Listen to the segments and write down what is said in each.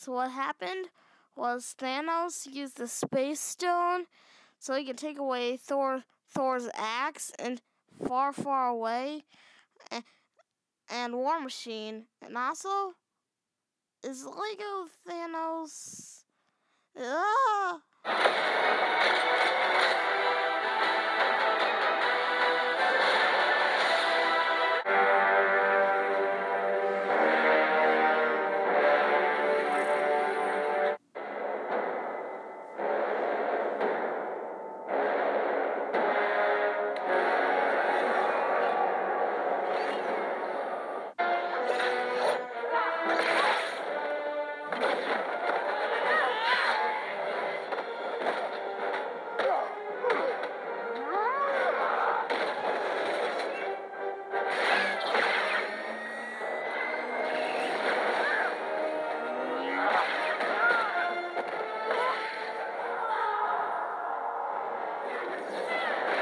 So what happened was Thanos used the Space Stone so he could take away Thor Thor's axe and far, far away, and, and War Machine, and also is Lego Thanos. Ah!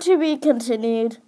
To be continued.